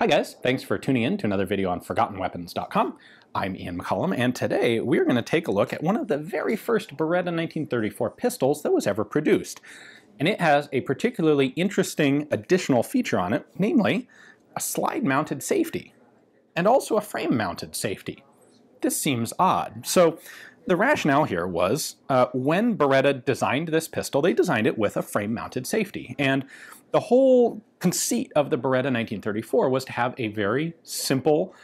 Hi guys, thanks for tuning in to another video on ForgottenWeapons.com. I'm Ian McCollum, and today we're going to take a look at one of the very first Beretta 1934 pistols that was ever produced. And it has a particularly interesting additional feature on it, namely a slide-mounted safety, and also a frame-mounted safety. This seems odd. So the rationale here was uh, when Beretta designed this pistol, they designed it with a frame-mounted safety. And the whole conceit of the Beretta 1934 was to have a very simple,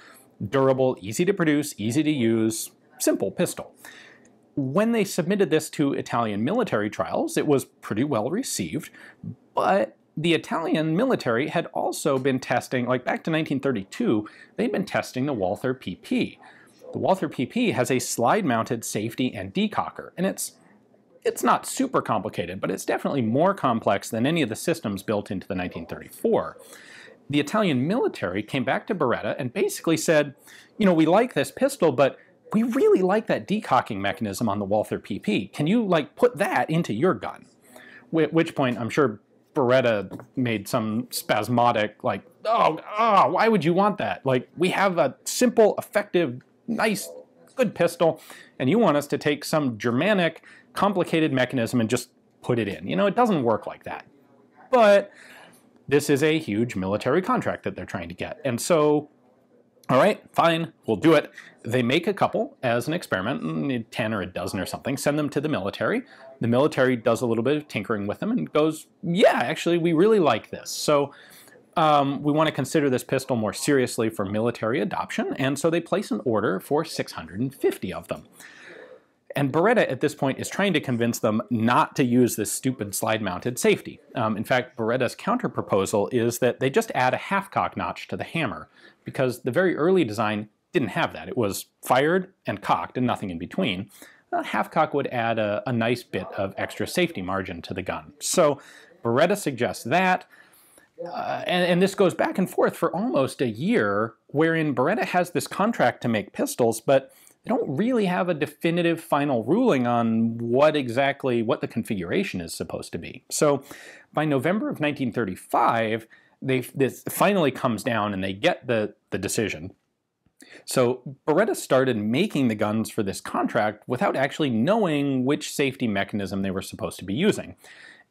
durable, easy to produce, easy to use, simple pistol. When they submitted this to Italian military trials, it was pretty well received, but the Italian military had also been testing, like back to 1932, they'd been testing the Walther PP. The Walther PP has a slide-mounted safety and decocker, and it's it's not super complicated, but it's definitely more complex than any of the systems built into the 1934. The Italian military came back to Beretta and basically said, you know, we like this pistol, but we really like that decocking mechanism on the Walther PP. Can you like put that into your gun? At which point I'm sure Beretta made some spasmodic like, oh, oh, why would you want that? Like we have a simple, effective, nice, good pistol, and you want us to take some Germanic complicated mechanism and just put it in. You know, it doesn't work like that. But this is a huge military contract that they're trying to get. And so, all right, fine, we'll do it. They make a couple as an experiment, mm, 10 or a dozen or something, send them to the military. The military does a little bit of tinkering with them and goes, yeah, actually, we really like this. So um, we want to consider this pistol more seriously for military adoption, and so they place an order for 650 of them. And Beretta at this point is trying to convince them not to use this stupid slide-mounted safety. Um, in fact, Beretta's counterproposal is that they just add a half-cock notch to the hammer, because the very early design didn't have that. It was fired and cocked and nothing in between. A half-cock would add a, a nice bit of extra safety margin to the gun. So Beretta suggests that, uh, and, and, this goes back and forth for almost a year, wherein Beretta has this contract to make pistols, but they don't really have a definitive final ruling on what exactly, what the configuration is supposed to be. So by November of 1935, they, this finally comes down and they get the, the decision. So Beretta started making the guns for this contract without actually knowing which safety mechanism they were supposed to be using.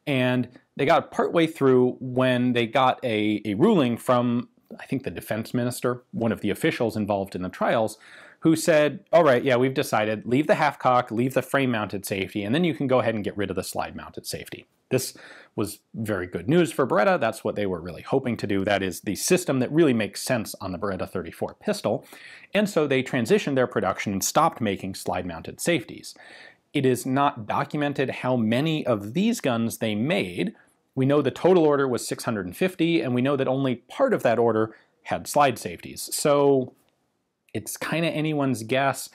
And they got partway through when they got a, a ruling from, I think, the defense minister, one of the officials involved in the trials, who said, all right, yeah, we've decided, leave the half cock, leave the frame mounted safety, and then you can go ahead and get rid of the slide mounted safety. This was very good news for Beretta. That's what they were really hoping to do. That is the system that really makes sense on the Beretta 34 pistol. And so they transitioned their production and stopped making slide mounted safeties. It is not documented how many of these guns they made. We know the total order was 650, and we know that only part of that order had slide safeties. So it's kind of anyone's guess.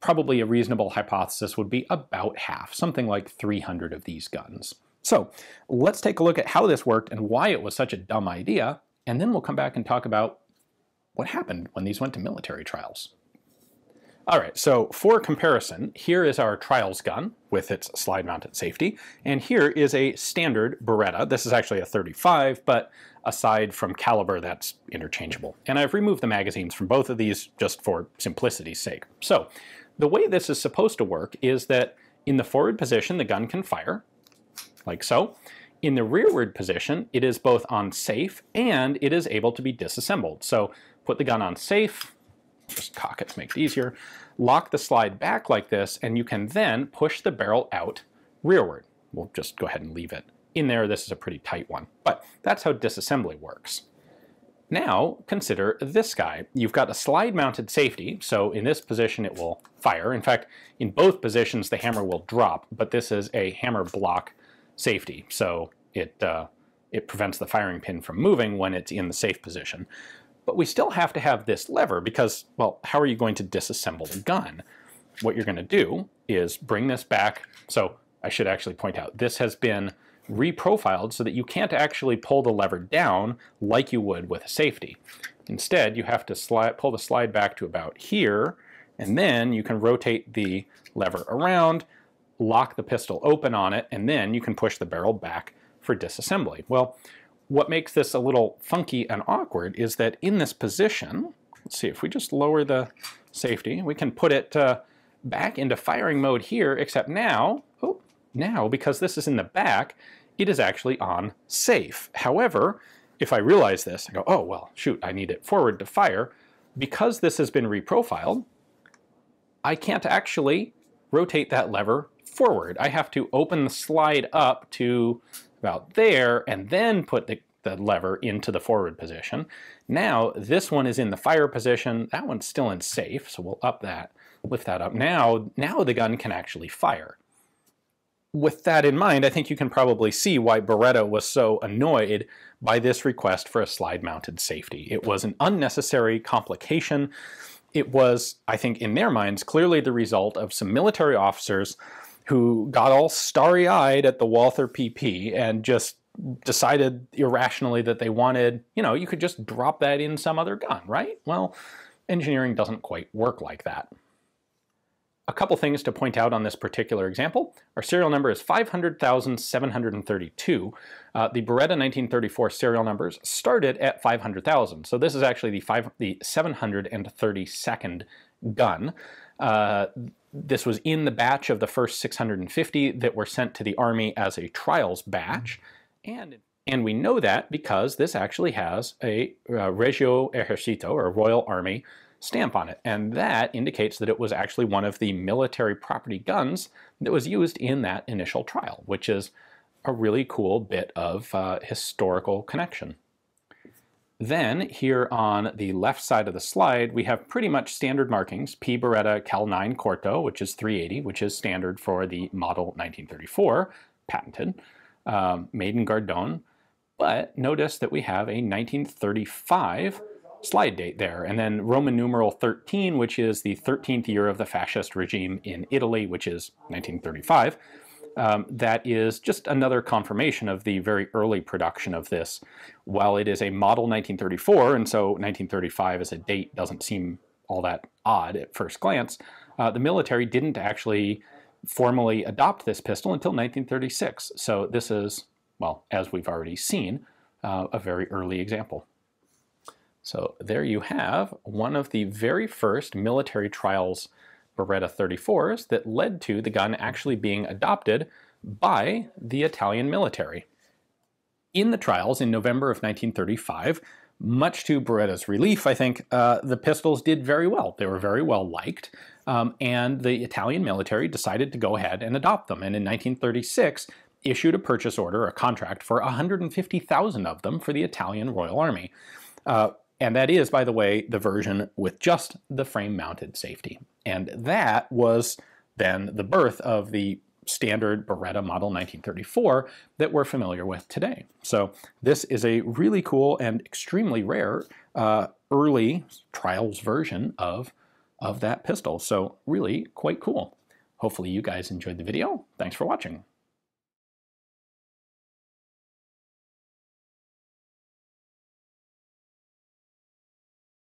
Probably a reasonable hypothesis would be about half, something like 300 of these guns. So let's take a look at how this worked and why it was such a dumb idea, and then we'll come back and talk about what happened when these went to military trials. All right, so for comparison, here is our trials gun with its slide-mounted safety, and here is a standard Beretta. This is actually a 35, but aside from caliber, that's interchangeable. And I've removed the magazines from both of these just for simplicity's sake. So the way this is supposed to work is that in the forward position, the gun can fire, like so. In the rearward position, it is both on safe and it is able to be disassembled. So put the gun on safe, just cock it to make it easier, lock the slide back like this, and you can then push the barrel out rearward. We'll just go ahead and leave it in there. This is a pretty tight one, but that's how disassembly works. Now consider this guy. You've got a slide mounted safety, so in this position it will fire. In fact, in both positions the hammer will drop, but this is a hammer block safety, so it, uh, it prevents the firing pin from moving when it's in the safe position. But we still have to have this lever because, well, how are you going to disassemble the gun? What you're going to do is bring this back. So I should actually point out, this has been reprofiled so that you can't actually pull the lever down like you would with a safety. Instead, you have to slide, pull the slide back to about here, and then you can rotate the lever around, lock the pistol open on it, and then you can push the barrel back for disassembly. Well, what makes this a little funky and awkward is that in this position, let's see, if we just lower the safety, we can put it uh, back into firing mode here, except now, oh, now, because this is in the back, it is actually on safe. However, if I realize this, I go, oh, well, shoot, I need it forward to fire. Because this has been reprofiled, I can't actually rotate that lever forward. I have to open the slide up to about there and then put the, the lever into the forward position. Now this one is in the fire position, that one's still in safe, so we'll up that, lift that up. Now, now the gun can actually fire. With that in mind, I think you can probably see why Beretta was so annoyed by this request for a slide-mounted safety. It was an unnecessary complication. It was, I think, in their minds, clearly the result of some military officers who got all starry-eyed at the Walther PP and just decided irrationally that they wanted, you know, you could just drop that in some other gun, right? Well, engineering doesn't quite work like that. A couple things to point out on this particular example. Our serial number is 500,732. Uh, the Beretta 1934 serial numbers started at 500,000. So this is actually the, five, the 732nd gun. Uh, this was in the batch of the first 650 that were sent to the Army as a trials batch. And, and we know that because this actually has a uh, Regio Esercito, or Royal Army, stamp on it. And that indicates that it was actually one of the military property guns that was used in that initial trial, which is a really cool bit of uh, historical connection. Then here on the left side of the slide, we have pretty much standard markings, P Beretta Cal 9 Corto, which is 380, which is standard for the model 1934, patented, um, made in Gardone. But notice that we have a 1935 slide date there. And then Roman numeral 13, which is the 13th year of the fascist regime in Italy, which is 1935 um, that is just another confirmation of the very early production of this. While it is a model 1934, and so 1935 as a date doesn't seem all that odd at first glance, uh, the military didn't actually formally adopt this pistol until 1936. So this is, well, as we've already seen, uh, a very early example. So there you have one of the very first military trials Beretta 34s that led to the gun actually being adopted by the Italian military. In the trials in November of 1935, much to Beretta's relief, I think, uh, the pistols did very well. They were very well liked, um, and the Italian military decided to go ahead and adopt them. And in 1936, issued a purchase order, a contract for 150,000 of them for the Italian Royal Army. Uh, and that is, by the way, the version with just the frame-mounted safety. And that was then the birth of the standard Beretta Model 1934 that we're familiar with today. So this is a really cool and extremely rare uh, early trials version of, of that pistol. So really quite cool. Hopefully you guys enjoyed the video. Thanks for watching.